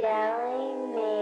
Yelling me.